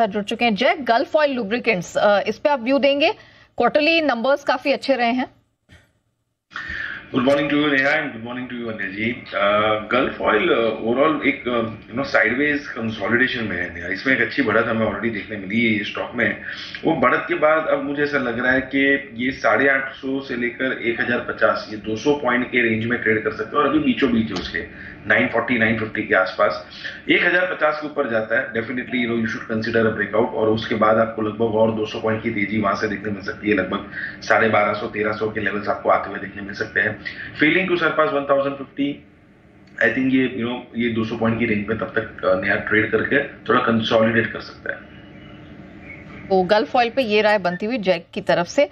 साथ जुड़ चुके हैं। जय गल्फ ऑयल लुब्रिकेंट्स इस पे आप व्यू देंगे। क्वार्टरली नंबर्स काफ़ी अच्छे रहे हैं। Good morning to you Neha and good morning to you Anil ji Gulf oil overall एक यू नो साइडवेज कंसोलिडेशन में है इसमें एक अच्छी बढ़त हमें ऑलरेडी देखने मिली है स्टॉक में। वो बढ़त के बाद अब मुझे ऐसा लग रहा है कि ये साढ़े आठ सौ से लेकर एक हज़ार पचास, ये दो सौ पॉइंट के रेंज में ट्रेड कर सकते हैं, और अभी बीचों बीच है उसके 940 950 के आसपास। 1050 के ऊपर जाता है definitely you know you should consider a breakout और उसके बाद आपको लगभग और 200 पॉइंट की तेज़ी वहाँ से देखने मिल सकती है, लगभग साढ़े बारह सौ, तेरह सौ के लेवल्स आपको आते हुए देखने मिल सकते हैं। Failing to surpass 1050 I think ये यू नो ये 200 पॉइंट की रेंज में तब तक नया ट्रेड करके थोड़ा कंसोलिडेट कर सकता है। तो गल्फ ऑयल पे ये राय बनती हुई जैक की तरफ़ से।